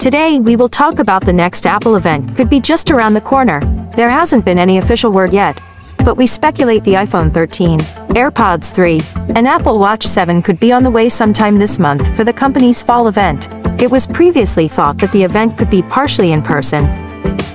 Today, we will talk about the next Apple event could be just around the corner. There hasn't been any official word yet, but we speculate the iPhone 13, AirPods 3, and Apple Watch 7 could be on the way sometime this month for the company's fall event. It was previously thought that the event could be partially in person,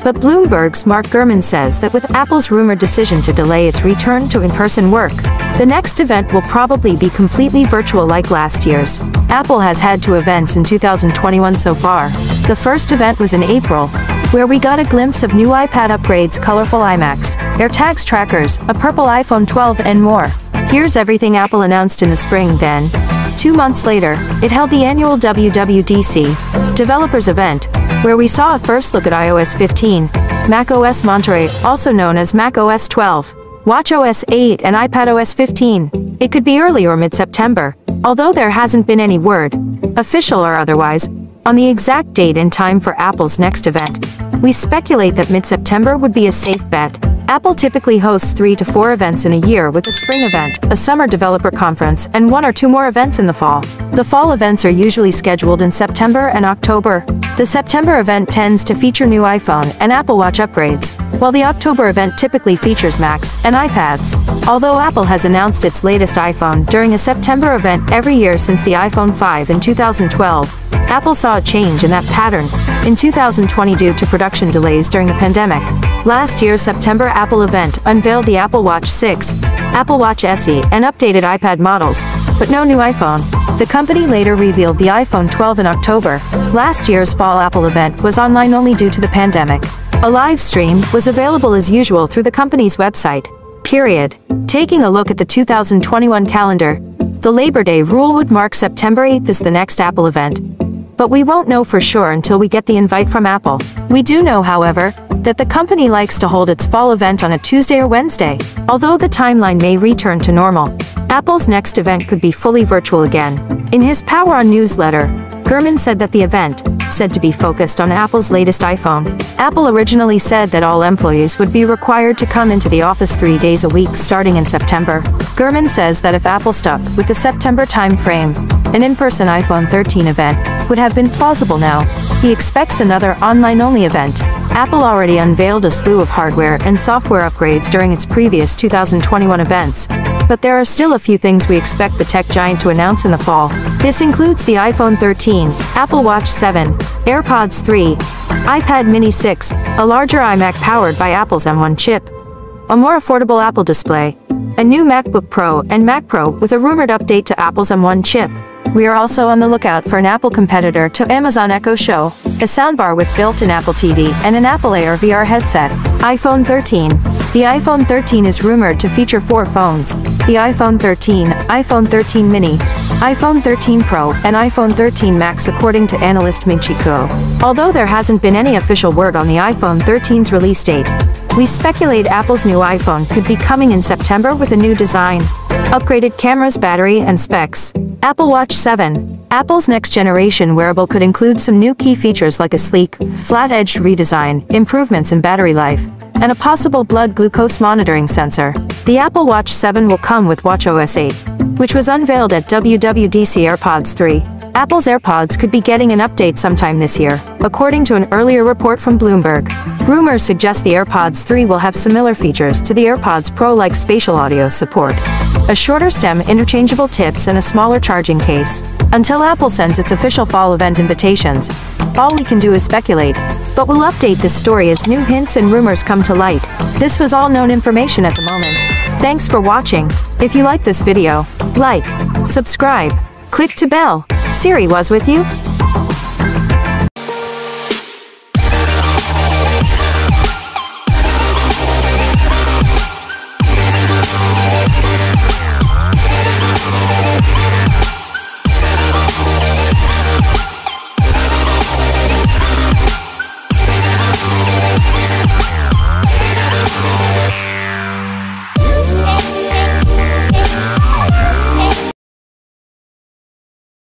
but Bloomberg's Mark Gurman says that with Apple's rumored decision to delay its return to in-person work, the next event will probably be completely virtual like last year's. Apple has had two events in 2021 so far. The first event was in April, where we got a glimpse of new iPad upgrades, colorful iMacs, AirTags trackers, a purple iPhone 12 and more. Here's everything Apple announced in the spring then. Two months later, it held the annual WWDC Developers Event, where we saw a first look at iOS 15, macOS Monterey, also known as macOS 12, watchOS 8 and iPadOS 15. It could be early or mid-September, although there hasn't been any word, official or otherwise, on the exact date and time for Apple's next event. We speculate that mid-September would be a safe bet, Apple typically hosts three to four events in a year with a spring event, a summer developer conference, and one or two more events in the fall. The fall events are usually scheduled in September and October. The September event tends to feature new iPhone and Apple Watch upgrades, while the October event typically features Macs and iPads. Although Apple has announced its latest iPhone during a September event every year since the iPhone 5 in 2012, Apple saw a change in that pattern in 2020 due to production delays during the pandemic. Last year's September Apple event unveiled the Apple Watch 6, Apple Watch SE, and updated iPad models, but no new iPhone. The company later revealed the iPhone 12 in October. Last year's fall Apple event was online only due to the pandemic. A live stream was available as usual through the company's website. Period. Taking a look at the 2021 calendar, the Labor Day rule would mark September 8th as the next Apple event. But we won't know for sure until we get the invite from Apple. We do know, however, that the company likes to hold its fall event on a Tuesday or Wednesday, although the timeline may return to normal. Apple's next event could be fully virtual again. In his Power On newsletter, Gurman said that the event, said to be focused on Apple's latest iPhone. Apple originally said that all employees would be required to come into the office three days a week starting in September. Gurman says that if Apple stuck with the September time frame, an in-person iPhone 13 event would have been plausible now. He expects another online-only event. Apple already unveiled a slew of hardware and software upgrades during its previous 2021 events, but there are still a few things we expect the tech giant to announce in the fall. This includes the iPhone 13, Apple Watch 7, AirPods 3, iPad mini 6, a larger iMac powered by Apple's M1 chip, a more affordable Apple display, a new MacBook Pro and Mac Pro with a rumored update to Apple's M1 chip, we are also on the lookout for an Apple competitor to Amazon Echo Show, a soundbar with built-in Apple TV and an Apple Air VR headset. iPhone 13. The iPhone 13 is rumored to feature four phones. The iPhone 13, iPhone 13 mini, iPhone 13 Pro, and iPhone 13 Max according to analyst Ming Chi Kuo. Although there hasn't been any official word on the iPhone 13's release date, we speculate Apple's new iPhone could be coming in September with a new design, upgraded cameras, battery, and specs. Apple Watch 7. Apple's next generation wearable could include some new key features like a sleek, flat-edged redesign, improvements in battery life, and a possible blood glucose monitoring sensor. The Apple Watch 7 will come with watchOS 8, which was unveiled at WWDC AirPods 3. Apple's AirPods could be getting an update sometime this year, according to an earlier report from Bloomberg. Rumors suggest the AirPods 3 will have similar features to the AirPods Pro like spatial audio support, a shorter stem, interchangeable tips, and a smaller charging case. Until Apple sends its official fall event invitations, all we can do is speculate, but we'll update this story as new hints and rumors come to light. This was all known information at the moment. Thanks for watching. If you like this video, like, subscribe, click to bell. Siri was with you?